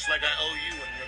Looks like I owe you